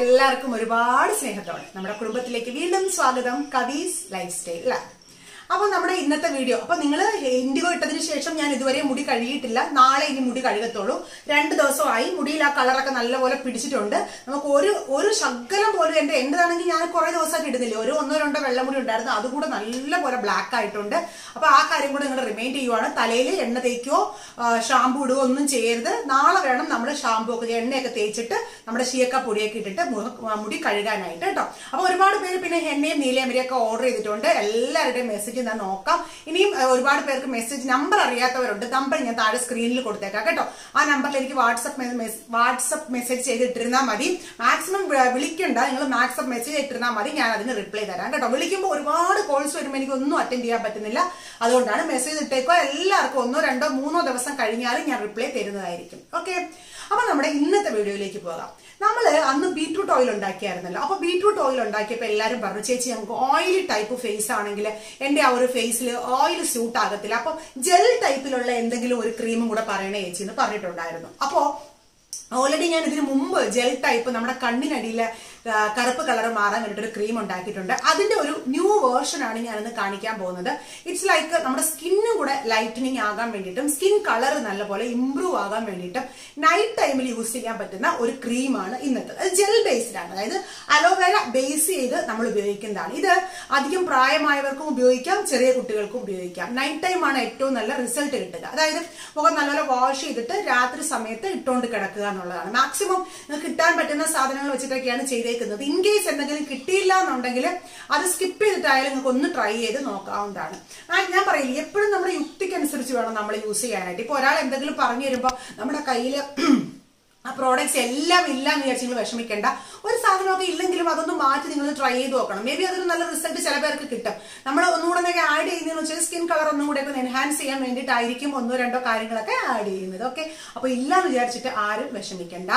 എല്ലാവർക്കും ഒരുപാട് സ്നേഹത്തോടെ നമ്മുടെ കുടുംബത്തിലേക്ക് വീണ്ടും സ്വാഗതം. കവീസ് ലൈഫ് സ്റ്റൈൽ അല്ലേ? അപ്പൊ നമ്മുടെ ഇന്നത്തെ വീഡിയോ. അപ്പൊ നിങ്ങൾ ഇൻഡിഗോ ഇട്ടതിന് ശേഷം ഞാൻ ഇതുവരെ മുടി കഴുകിയിട്ടില്ല. നാളെ ഇനി മുടി കഴുകത്തുള്ളൂ. രണ്ട് ദിവസമായി മുടിയിൽ ആ കളറൊക്കെ നല്ലപോലെ പിടിച്ചിട്ടുണ്ട്. നമുക്ക് ഒരു ഒരു ശകലം പോലും എന്റെ എന്റേതാണെങ്കിൽ ഞാൻ കുറെ ദിവസമായിട്ട് ഇടുന്നില്ല. ഒരു ഒന്നോ രണ്ടോ വെള്ളമുടി ഉണ്ടായിരുന്നു. അതുകൂടെ നല്ലപോലെ ബ്ലാക്ക് ആയിട്ടുണ്ട്. അപ്പൊ ആ കാര്യം കൂടെ നിങ്ങൾ റിമൈൻഡ് ചെയ്യുവാണ്. തലയിൽ എണ്ണ തേക്കോ ഷാമ്പു ഇടുകയോ ഒന്നും ചെയ്യരുത്. നാളെ വേണം നമ്മൾ ഷാമ്പു ഒക്കെ എണ്ണയൊക്കെ തേച്ചിട്ട് നമ്മുടെ ശീയക്ക പൊടിയൊക്കെ ഇട്ടിട്ട് മുടി കഴുകാനായിട്ട് കേട്ടോ. അപ്പൊ ഒരുപാട് പേര് പിന്നെ എണ്ണയും നീലയമരിയൊക്കെ ഓർഡർ ചെയ്തിട്ടുണ്ട്. എല്ലാവരുടെയും മെസ്സേജ് ഞാൻ നോക്കാം. ഇനിയും ഒരുപാട് പേർക്ക് മെസ്സേജ് നമ്പർ അറിയാത്തവരുണ്ട്. നമ്പർ ഞാൻ താഴെ സ്ക്രീനിൽ കൊടുത്തേക്കാം കേട്ടോ. ആ നമ്പറിൽ എനിക്ക് വാട്സപ്പ് വാട്സപ്പ് മെസ്സേജ് ചെയ്തിട്ടിരുന്നാൽ മതി. മാക്സിമം വിളിക്കണ്ട. നിങ്ങൾ മാക്സിമം മെസ്സേജ് ഇട്ടിരുന്നാൽ മതി. ഞാൻ അതിന് റിപ്ലൈ തരാം കേട്ടോ. വിളിക്കുമ്പോൾ ഒരുപാട് കോൾസ് വരുമ്പോൾ എനിക്ക് ഒന്നും അറ്റൻഡ് ചെയ്യാൻ പറ്റുന്നില്ല. അതുകൊണ്ടാണ് മെസ്സേജ് ഇട്ടേക്കോ എല്ലാവർക്കും ഒന്നോ രണ്ടോ മൂന്നോ ദിവസം കഴിഞ്ഞാലും ഞാൻ റിപ്ലൈ തരുന്നതായിരിക്കും. ഓക്കെ അപ്പൊ നമ്മുടെ ഇന്നത്തെ വീഡിയോയിലേക്ക് പോകാം. നമ്മൾ അന്ന് ബീട്രൂട്ട് ഓയിൽ ഉണ്ടാക്കിയായിരുന്നല്ലോ. അപ്പൊ ബീട്രൂട്ട് ഓയിൽ ഉണ്ടാക്കിയപ്പോൾ എല്ലാവരും പറഞ്ഞു ചേച്ചി നമുക്ക് ഓയിലി ടൈപ്പ് ഫേസ് ആണെങ്കിൽ എന്റെ ആ ഒരു ഫേസിൽ ഓയിൽ സ്യൂട്ട് ആകത്തില്ല. അപ്പൊ ജെൽ ടൈപ്പിലുള്ള എന്തെങ്കിലും ഒരു ക്രീമും കൂടെ പറയണേ ചേച്ചി എന്ന് പറഞ്ഞിട്ടുണ്ടായിരുന്നു. അപ്പോ ഓൾറെഡി ഞാൻ ഇതിനു മുമ്പ് ജെൽ ടൈപ്പ് നമ്മുടെ കണ്ണിനടിയിലെ കറുപ്പ് കളർ മാറാൻ വേണ്ടിയിട്ട് ഒരു ക്രീം ഉണ്ടാക്കിയിട്ടുണ്ട്. അതിന്റെ ഒരു ന്യൂ വേർഷൻ ആണ് ഞാനിന്ന് കാണിക്കാൻ പോകുന്നത്. ഇറ്റ്സ് ലൈക്ക് നമ്മുടെ സ്കിന്നും കൂടെ ലൈറ്റനിങ് ആകാൻ വേണ്ടിയിട്ടും സ്കിൻ കളർ നല്ലപോലെ ഇംപ്രൂവ് ആകാൻ വേണ്ടിയിട്ടും നൈറ്റ് ടൈമിൽ യൂസ് ചെയ്യാൻ പറ്റുന്ന ഒരു ക്രീമാണ് ഇന്നത്തെ. അത് ജെൽ ബേസ്ഡ് ആണ്. അതായത് അലോവേര ബേസ് ചെയ്ത് നമ്മൾ ഉപയോഗിക്കുന്നതാണ്. ഇത് അധികം പ്രായമായവർക്കും ഉപയോഗിക്കാം ചെറിയ കുട്ടികൾക്കും ഉപയോഗിക്കാം. നൈറ്റ് ടൈം ആണ് ഏറ്റവും നല്ല റിസൾട്ട് കിട്ടുക. അതായത് മുഖം നല്ലപോലെ വാഷ് ചെയ്തിട്ട് രാത്രി സമയത്ത് ഇട്ടുകൊണ്ട് കിടക്കുക എന്നുള്ളതാണ്. മാക്സിമം കിട്ടാൻ പറ്റുന്ന സാധനങ്ങൾ വെച്ചിട്ടൊക്കെയാണ് ചെയ്തേക്കുന്നത്. ഇൻ കേസ് എന്തെങ്കിലും കിട്ടിയില്ല എന്നുണ്ടെങ്കിൽ അത് സ്കിപ്പ് ചെയ്തിട്ടായാലും നിങ്ങൾക്ക് ഒന്ന് ട്രൈ ചെയ്ത് നോക്കാവുന്നതാണ്. ഞാൻ പറയില്ല എപ്പോഴും നമ്മുടെ യുക്തിക്കനുസരിച്ച് വേണം നമ്മൾ യൂസ് ചെയ്യാനായിട്ട്. ഇപ്പൊ ഒരാൾ എന്തെങ്കിലും പറഞ്ഞു തരുമ്പോൾ നമ്മുടെ കയ്യിൽ ആ പ്രോഡക്റ്റ്സ് എല്ലാം ഇല്ല എന്ന് വിചാരിച്ച് നിങ്ങൾ വിഷമിക്കേണ്ട. ഒരു സാധനമൊക്കെ ഇല്ലെങ്കിലും അതൊന്ന് മാറ്റി നിങ്ങൾ ട്രൈ ചെയ്ത് നോക്കണം. മേ ബി അതൊരു നല്ല റിസൾട്ട് ചില പേർക്ക് കിട്ടും. നമ്മൾ ഒന്നുകൂടെ ഒക്കെ ആഡ് ചെയ്യുന്നതെന്ന് വെച്ചാൽ സ്കിൻ കളർ ഒന്നും കൂടെ ഒക്കെ എൻഹാൻസ് ചെയ്യാൻ വേണ്ടിയിട്ടായിരിക്കും ഒന്നോ രണ്ടോ കാര്യങ്ങളൊക്കെ ആഡ് ചെയ്യുന്നത്. ഓക്കെ അപ്പോൾ ഇല്ല എന്ന് വിചാരിച്ചിട്ട് ആരും വിഷമിക്കേണ്ട.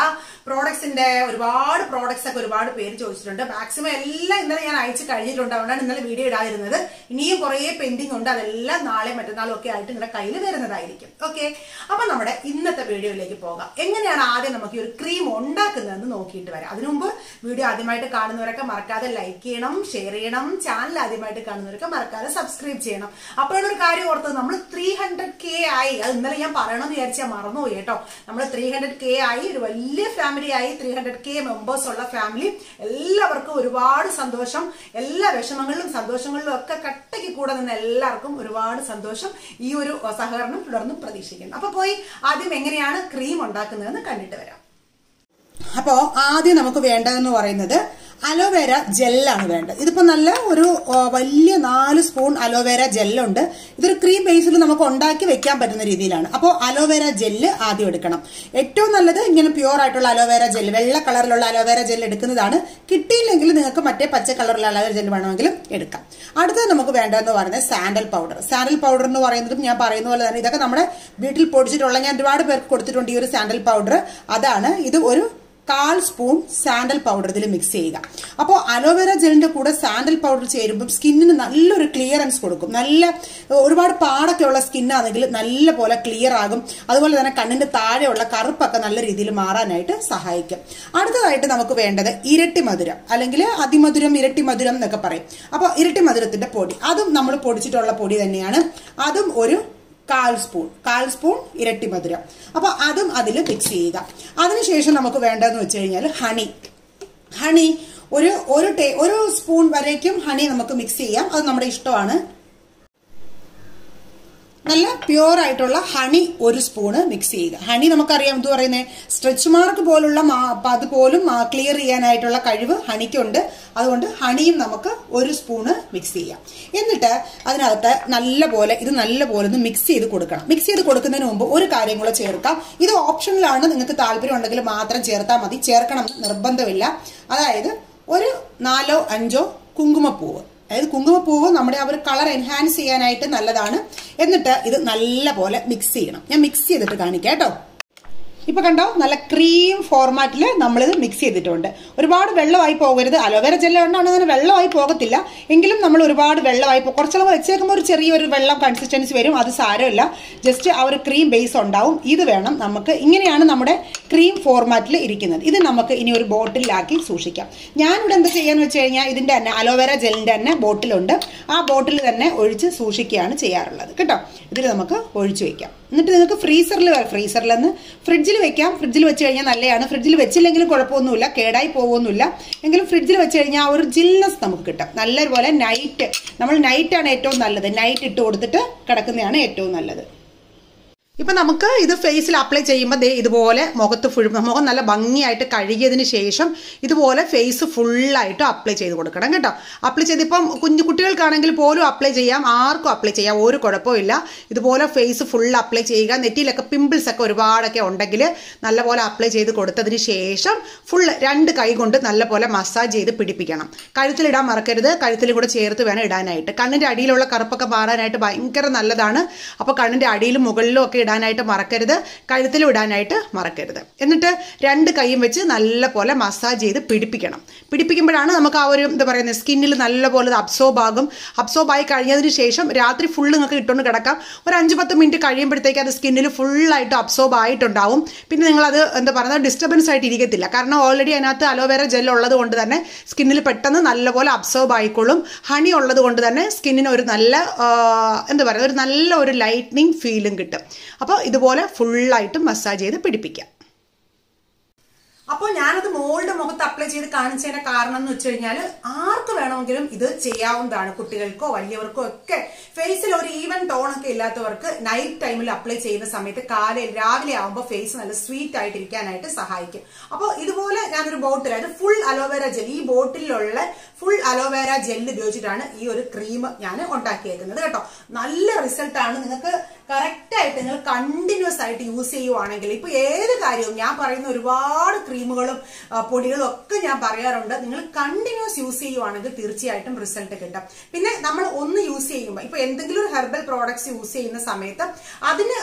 പ്രോഡക്ട്സിന്റെ ഒരുപാട് പ്രോഡക്ട്സ് ഒക്കെ ഒരുപാട് പേര് ചോദിച്ചിട്ടുണ്ട്. മാക്സിമം എല്ലാം ഇന്നലെ ഞാൻ അയച്ചു കഴിഞ്ഞിട്ടുണ്ട്. അതുകൊണ്ടാണ് ഇന്നലെ വീഡിയോ ഇടാതിരുന്നത്. ഇനിയും കുറേ പെൻഡിങ് ഉണ്ട്. അതെല്ലാം നാളെ മറ്റന്നാളും ഒക്കെ ആയിട്ട് നിങ്ങളുടെ കയ്യിൽ വരുന്നതായിരിക്കും. ഓക്കെ അപ്പൊ നമ്മുടെ ഇന്നത്തെ വീഡിയോയിലേക്ക് പോകാം. എങ്ങനെയാണ് ആദ്യം നമുക്ക് ഈ ഒരു ക്രീം ഉണ്ടാക്കുന്നതെന്ന് നോക്കിയിട്ട് വരാം. അതിനു മുമ്പ് വീഡിയോ ആദ്യമായിട്ട് കാണുന്നവരൊക്കെ മറക്കാതെ ലൈക്ക് ചെയ്യണം ഷെയർ ചെയ്യണം ചാനൽ ആദ്യമായിട്ട് കാണുന്നവരൊക്കെ മറക്കാതെ സബ്സ്ക്രൈബ് ചെയ്യണം. അപ്പോൾ ഒരു കാര്യം ഓർത്തത് നമ്മൾ ത്രീ ഹൺഡ്രഡ് കെ ആയി. അത് ഇന്നലെ ഞാൻ പറയണമെന്ന് വിചാരിച്ചാൽ മറന്നുപോയി കേട്ടോ. നമ്മൾ ത്രീ ഹൺഡ്രഡ് കെ ആയി ഒരു വലിയ ഫാമിലി ആയി ത്രീ ഹൺഡ്രഡ് കെ മെമ്പേഴ്സ് ഉള്ള ഫാമിലി എല്ലാവർക്കും ഒരുപാട് സന്തോഷം. എല്ലാ വിഷമങ്ങളിലും സന്തോഷങ്ങളിലും ഒക്കെ കട്ടയ്ക്ക് കൂടെ നിന്ന് എല്ലാവർക്കും ഒരുപാട് സന്തോഷം. ഈ ഒരു സഹകരണം തുടർന്നും പ്രതീക്ഷിക്കുന്നു. അപ്പൊ പോയി ആദ്യം എങ്ങനെയാണ് ക്രീം ഉണ്ടാക്കുന്നതെന്ന് കണ്ടിട്ട് വരാം. അപ്പോ ആദ്യം നമുക്ക് വേണ്ടതെന്ന് പറയുന്നത് അലോവേര ജെല്ലാണ് വേണ്ടത്. ഇതിപ്പോൾ നല്ല ഒരു വലിയ നാല് സ്പൂൺ അലോവേര ജെല്ലുണ്ട്. ഇതൊരു ക്രീം ബേസിൽ നമുക്ക് ഉണ്ടാക്കി വെക്കാൻ പറ്റുന്ന രീതിയിലാണ്. അപ്പോൾ അലോവേര ജെല്ല് ആദ്യം എടുക്കണം. ഏറ്റവും നല്ലത് ഇങ്ങനെ പ്യുവർ ആയിട്ടുള്ള അലോവേര ജെല്ല് വെള്ള കളറിലുള്ള അലോവേര ജെല്ല് എടുക്കുന്നതാണ്. കിട്ടിയില്ലെങ്കിൽ നിങ്ങൾക്ക് മറ്റേ പച്ച കളറിലുള്ള അലോവേര ജെല്ല് വേണമെങ്കിലും എടുക്കാം. അടുത്തത് നമുക്ക് വേണ്ടതെന്ന് പറയുന്നത് സാൻഡൽ പൗഡർ. സാൻഡൽ പൗഡർ എന്ന് പറയുന്നതും ഞാൻ പറയുന്ന പോലെ തന്നെ ഇതൊക്കെ നമ്മുടെ വീട്ടിൽ പൊടിച്ചിട്ടുള്ള ഞാൻ ഒരുപാട് പേർക്ക് കൊടുത്തിട്ടുണ്ട് ഈ ഒരു സാൻഡൽ പൗഡർ. അതാണ് ഇത് ഒരു കാൽ സ്പൂൺ സാൻഡൽ പൗഡർ ഇതിൽ മിക്സ് ചെയ്യുക. അപ്പോൾ അലോവേര ജെല്ലിന്റെ കൂടെ സാൻഡൽ പൗഡർ ചേരുമ്പോൾ സ്കിന്നിന് നല്ലൊരു ക്ലിയറൻസ് കൊടുക്കും. നല്ല ഒരുപാട് പാടൊക്കെ ഉള്ള സ്കിന്നാണെങ്കിൽ നല്ല പോലെ ക്ലിയർ ആകും. അതുപോലെ തന്നെ കണ്ണിന്റെ താഴെയുള്ള കറുപ്പൊക്കെ നല്ല രീതിയിൽ മാറാനായിട്ട് സഹായിക്കും. അടുത്തതായിട്ട് നമുക്ക് വേണ്ടത് ഇരട്ടി മധുരം അല്ലെങ്കിൽ അതിമധുരം ഇരട്ടി മധുരം എന്നൊക്കെ പറയും. അപ്പോൾ ഇരട്ടി മധുരത്തിന്റെ പൊടി അതും നമ്മൾ പൊടിച്ചിട്ടുള്ള പൊടി തന്നെയാണ്. അതും ഒരു കാൽ സ്പൂൺ. കാൽ സ്പൂൺ ഇരട്ടി മധുരം. അപ്പൊ അതും അതിൽ മിക്സ് ചെയ്യുക. അതിനുശേഷം നമുക്ക് വേണ്ടതെന്ന് വെച്ച് കഴിഞ്ഞാൽ ഹണി ഹണി ഒരു ഒരു ടേ ഒരു സ്പൂൺ വരേക്കും ഹണി നമുക്ക് മിക്സ് ചെയ്യാം. അത് നമ്മുടെ ഇഷ്ടമാണ്. നല്ല പ്യുവർ ആയിട്ടുള്ള ഹണി ഒരു സ്പൂണ് മിക്സ് ചെയ്യുക. ഹണി നമുക്കറിയാം എന്ത് പറയുന്നത് സ്ട്രെച്ച് മാർക്ക് പോലുള്ള അതുപോലും ക്ലിയർ ചെയ്യാനായിട്ടുള്ള കഴിവ് ഹണിക്കുണ്ട്. അതുകൊണ്ട് ഹണിയും നമുക്ക് ഒരു സ്പൂണ് മിക്സ് ചെയ്യാം. എന്നിട്ട് അതിനകത്ത് നല്ല പോലെ ഇത് നല്ല പോലെ ഒന്ന് മിക്സ് ചെയ്ത് കൊടുക്കണം. മിക്സ് ചെയ്ത് കൊടുക്കുന്നതിന് മുമ്പ് ഒരു കാര്യം കൂടെ ചേർക്കാം. ഇത് ഓപ്ഷനിലാണ് നിങ്ങൾക്ക് താല്പര്യം ഉണ്ടെങ്കിൽ മാത്രം ചേർത്താൽ മതി. ചേർക്കണം നിർബന്ധമില്ല. അതായത് ഒരു നാലോ അഞ്ചോ കുങ്കുമപ്പൂവ്. അതായത് കുങ്കുമപ്പൂവ് നമ്മുടെ ആ ഒരു കളർ എൻഹാൻസ് ചെയ്യാനായിട്ട് നല്ലതാണ്. എന്നിട്ട് ഇത് നല്ല പോലെ മിക്സ് ചെയ്യണം. ഞാൻ മിക്സ് ചെയ്തിട്ട് കാണിക്കാം കേട്ടോ. ഇപ്പൊ കണ്ടോ? നല്ല ക്രീം ഫോർമാറ്റിൽ നമ്മളിത് മിക്സ് ചെയ്തിട്ടുണ്ട്. ഒരുപാട് വെള്ളമായി പോകരുത്. അലോവേര ജെല്ല കൊണ്ടാണ് അങ്ങനെ വെള്ളമായി പോകത്തില്ല. എങ്കിലും നമ്മൾ ഒരുപാട് വെള്ളമായി പോകും കുറച്ചളവ് വെച്ചേക്കുമ്പോൾ ഒരു ചെറിയൊരു വെള്ളം കൺസിസ്റ്റൻസി വരും. അത് സാരമില്ല. ജസ്റ്റ് ആ ഒരു ക്രീം ബേസ് ഉണ്ടാവും. ഇത് വേണം നമുക്ക്. ഇങ്ങനെയാണ് നമ്മുടെ ക്രീം ഫോർമാറ്റിൽ ഇരിക്കുന്നത്. ഇത് നമുക്ക് ഇനി ഒരു ബോട്ടിലാക്കി സൂക്ഷിക്കാം. ഞാനിവിടെ എന്താ ചെയ്യാന്ന് വെച്ച് കഴിഞ്ഞാൽ ഇതിന്റെ തന്നെ അലോവേര ജെല്ലിന്റെ തന്നെ ബോട്ടിലുണ്ട്. ആ ബോട്ടിൽ തന്നെ ഒഴിച്ച് സൂക്ഷിക്കുകയാണ് ചെയ്യാറുള്ളത്. കേട്ടോ? ഇതിൽ നമുക്ക് ഒഴിച്ചു വെക്കാം. എന്നിട്ട് നിങ്ങൾക്ക് ഫ്രീസറിൽ ഫ്രീസറിൽ നിന്ന് ഫ്രിഡ്ജിൽ വെക്കാം. ഫ്രിഡ്ജിൽ വെച്ച് കഴിഞ്ഞാൽ നല്ലതാണ് ഫ്രിഡ്ജിൽ വെച്ചില്ലെങ്കിലും കുഴപ്പമൊന്നുമില്ല. കേടായി പോകുമൊന്നുമില്ല എങ്കിലും ഫ്രിഡ്ജിൽ വെച്ച് കഴിഞ്ഞാൽ ആ ഒരു ജിൽനെസ് നമുക്ക് കിട്ടും. നല്ലതുപോലെ നൈറ്റ് നമ്മൾ നൈറ്റാണ് ഏറ്റവും നല്ലത്. നൈറ്റ് ഇട്ട് കൊടുത്തിട്ട് കിടക്കുന്നതാണ് ഏറ്റവും നല്ലത്. ഇപ്പൊ നമുക്ക് ഇത് ഫേസിൽ അപ്ലൈ ചെയ്യുമ്പോൾ ദേ ഇതുപോലെ മുഖത്ത് ഫുൾ മുഖം നല്ല ഭംഗിയായിട്ട് കഴുകിയതിന് ശേഷം ഇതുപോലെ ഫേസ് ഫുള്ളായിട്ട് അപ്ലൈ ചെയ്ത് കൊടുക്കണം കേട്ടോ. അപ്ലൈ ചെയ്ത് ഇപ്പം കുഞ്ഞു കുട്ടികൾക്കാണെങ്കിൽ പോലും അപ്ലൈ ചെയ്യാം ആർക്കും അപ്ലൈ ചെയ്യാം ഒരു കുഴപ്പമില്ല ഇതുപോലെ ഫേസ് ഫുൾ അപ്ലൈ ചെയ്യുക നെറ്റിയിലൊക്കെ പിമ്പിൾസ് ഒക്കെ ഒരുപാടൊക്കെ ഉണ്ടെങ്കിൽ നല്ലപോലെ അപ്ലൈ ചെയ്ത് കൊടുത്തതിന് ശേഷം ഫുൾ രണ്ട് കൈ കൊണ്ട് നല്ലപോലെ മസാജ് ചെയ്ത് പിടിപ്പിക്കണം. കഴുത്തിലിടാൻ മറക്കരുത് കഴുത്തിൽ കൂടെ ചേർത്ത് വേണം ഇടാനായിട്ട്. കണ്ണിന്റെ അടിയിലുള്ള കറുപ്പൊക്കെ മാറാനായിട്ട് ഭയങ്കര നല്ലതാണ്. അപ്പോൾ കണ്ണിന്റെ അടിയിലും മുകളിലും ഒക്കെ ഇടാനായിട്ട് മറക്കരുത് കഴുത്തിൽ ഇടാനായിട്ട് മറക്കരുത്. എന്നിട്ട് രണ്ട് കൈയും വെച്ച് നല്ല പോലെ മസാജ് ചെയ്ത് പിടിപ്പിക്കണം. പിടിപ്പിക്കുമ്പോഴാണ് നമുക്ക് ആ ഒരു എന്താ പറയുന്നത് സ്കിന്നിൽ നല്ല പോലെ അബ്സോർബ് ആകും. അബ്സോർബ് ആയി കഴിഞ്ഞതിന് ശേഷം രാത്രി ഫുൾ നിങ്ങൾക്ക് ഇട്ടുകൊണ്ട് കിടക്കാം. ഒരു അഞ്ച് പത്ത് മിനിറ്റ് കഴിയുമ്പോഴത്തേക്ക് അത് സ്കിന്നിൽ ഫുള്ളായിട്ട് അബ്സോർബ് ആയിട്ടുണ്ടാവും. പിന്നെ നിങ്ങളത് എന്താ പറയുന്നത് ഡിസ്റ്റർബൻസ് ആയിട്ട് ഇരിക്കത്തില്ല. കാരണം ഓൾറെഡി അതിനകത്ത് അലോവേറ ജെൽ ഉള്ളത് കൊണ്ട് തന്നെ സ്കിന്നിൽ പെട്ടെന്ന് നല്ലപോലെ അബ്സോർബ് ആയിക്കോളും ഹണി ഉള്ളത് കൊണ്ട് തന്നെ സ്കിന്നിന് ഒരു നല്ല എന്താ പറയുക ഒരു നല്ല ഒരു ലൈറ്റ്നിങ് ഫീലും കിട്ടും. അപ്പോൾ ഇതുപോലെ ഫുള്ളായിട്ടും മസാജ് ചെയ്ത് പിടിപ്പിക്കാം. അപ്പോൾ ഞാനത് മോളുടെ മുഖത്ത് അപ്ലൈ ചെയ്ത് കാണിച്ചതിന്റെ കാരണം എന്ന് വെച്ച് കഴിഞ്ഞാൽ ആർക്ക് വേണമെങ്കിലും ഇത് ചെയ്യാവുന്നതാണ് കുട്ടികൾക്കോ വലിയവർക്കോ ഒക്കെ. ഫേസിൽ ഒരു ഈവൻ ടോൺ ഒക്കെ ഇല്ലാത്തവർക്ക് നൈറ്റ് ടൈമിൽ അപ്ലൈ ചെയ്യുന്ന സമയത്ത് കാലയിൽ രാവിലെ ആകുമ്പോൾ ഫേസ് നല്ല സ്വീറ്റ് ആയിട്ടിരിക്കാനായിട്ട് സഹായിക്കും. അപ്പോൾ ഇതുപോലെ ഞാനൊരു ബോട്ടിൽ അതായത് ഫുൾ അലോവേര ജെൽ ഈ ബോട്ടിലുള്ള ഫുൾ അലോവേര ജെൽ ഉപയോഗിച്ചിട്ടാണ് ഈ ഒരു ക്രീം ഞാൻ ഉണ്ടാക്കിയേക്കുന്നത് കേട്ടോ. നല്ല റിസൾട്ടാണ് നിങ്ങൾക്ക് കറക്റ്റായിട്ട് നിങ്ങൾ കണ്ടിന്യൂസ് ആയിട്ട് യൂസ് ചെയ്യുവാണെങ്കിൽ ഇപ്പൊ ഏത് കാര്യവും ഞാൻ പറയുന്ന ഒരുപാട് ക്രീമുകളും പൊടികളും ഒക്കെ ഞാൻ പറയാറുണ്ട്. നിങ്ങൾ കണ്ടിന്യൂസ് യൂസ് ചെയ്യുവാണെങ്കിൽ തീർച്ചയായിട്ടും റിസൾട്ട് കിട്ടും. പിന്നെ നമ്മൾ ഒന്ന് യൂസ് ചെയ്യുമ്പോൾ ഇപ്പൊ എന്തെങ്കിലും ഒരു ഹെർബൽ പ്രോഡക്ട്സ് യൂസ് ചെയ്യുന്ന സമയത്ത് അതിന്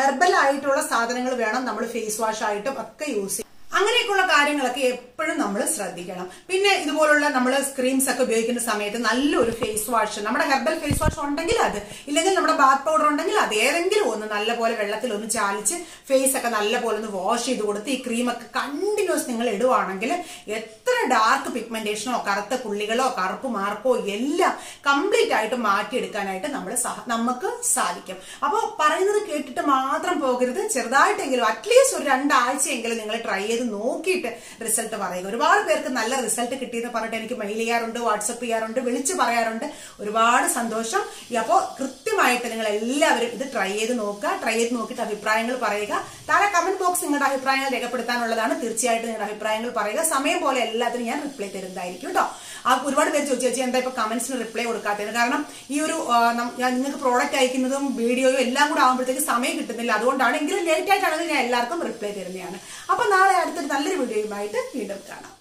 ഹെർബൽ ആയിട്ടുള്ള സാധനങ്ങൾ വേണം നമ്മൾ ഫേസ് വാഷ് ആയിട്ടും ഒക്കെ യൂസ് അങ്ങനെയൊക്കെയുള്ള കാര്യങ്ങളൊക്കെ എപ്പോഴും നമ്മൾ ശ്രദ്ധിക്കണം. പിന്നെ ഇതുപോലുള്ള നമ്മൾ സ്ക്രീംസ് ഒക്കെ ഉപയോഗിക്കുന്ന സമയത്ത് നല്ലൊരു ഫേസ് വാഷ് നമ്മുടെ ഹെർബൽ ഫേസ് വാഷ് ഉണ്ടെങ്കിൽ അത് ഇല്ലെങ്കിൽ നമ്മുടെ ബാത്ത് പൗഡർ ഉണ്ടെങ്കിൽ അത് ഏതെങ്കിലും ഒന്ന് നല്ലപോലെ വെള്ളത്തിൽ ഒന്ന് ചാലിച്ച് ഫേസ് ഒക്കെ നല്ലപോലെ ഒന്ന് വാഷ് ചെയ്ത് കൊടുത്ത് ഈ ക്രീമൊക്കെ കണ്ടിന്യൂസ് നിങ്ങൾ ഇടുവാണെങ്കിൽ എത്ര ഡാർക്ക് പിഗ്മെന്റേഷനോ കറുത്ത പുള്ളികളോ കറുപ്പ് മാർക്കോ എല്ലാം കംപ്ലീറ്റ് ആയിട്ട് മാറ്റിയെടുക്കാനായിട്ട് നമ്മൾ നമുക്ക് സാധിക്കും. അപ്പോൾ പറയുന്നത് കേട്ടിട്ട് മാത്രം പോകരുത്. ചെറുതായിട്ടെങ്കിലും അറ്റ്ലീസ്റ്റ് ഒരു രണ്ടാഴ്ചയെങ്കിലും നിങ്ങൾ ട്രൈ ചെയ്ത് നോക്കിയിട്ട് റിസൾട്ട് പറയുക. ഒരുപാട് പേർക്ക് നല്ല റിസൾട്ട് കിട്ടിയെന്ന് പറഞ്ഞിട്ട് എനിക്ക് മെയിൽ ചെയ്യാറുണ്ട് വാട്സപ്പ് ചെയ്യാറുണ്ട് വിളിച്ച് പറയാറുണ്ട്. ഒരുപാട് സന്തോഷം. അപ്പോൾ കൃത്യമായിട്ട് നിങ്ങൾ എല്ലാവരും ഇത് ട്രൈ ചെയ്ത് നോക്കുക ട്രൈ ചെയ്ത് നോക്കിയിട്ട് അഭിപ്രായങ്ങൾ പറയുക. താഴെ കമന്റ് ബോക്സ് നിങ്ങളുടെ അഭിപ്രായങ്ങൾ രേഖപ്പെടുത്താനുള്ളതാണ്. തീർച്ചയായിട്ടും നിങ്ങളുടെ അഭിപ്രായങ്ങൾ പറയുക. സമയം പോലെ എല്ലാത്തിനും ഞാൻ റിപ്ലൈ തരുന്നതായിരിക്കും കേട്ടോ. ആ ഒരുപാട് പേര് ചോദിച്ചു ചേച്ചി എന്താ ഇപ്പൊ കമന്റ്സിന് റിപ്ലൈ കൊടുക്കാത്തത്? കാരണം ഈ ഒരു ഞാൻ നിങ്ങൾക്ക് പ്രോഡക്റ്റ് അയക്കുന്നതും വീഡിയോയും എല്ലാം കൂടെ ആകുമ്പോഴത്തേക്ക് സമയം കിട്ടുന്നില്ല. അതുകൊണ്ടാണ് എങ്കിലും ലേറ്റ് ആയിട്ടാണെങ്കിൽ ഞാൻ എല്ലാവർക്കും റിപ്ലൈ തരുന്നതാണ്. അപ്പൊ നാളെ അടുത്തൊരു നല്ലൊരു വീഡിയോയുമായിട്ട് വീണ്ടും കാണാം.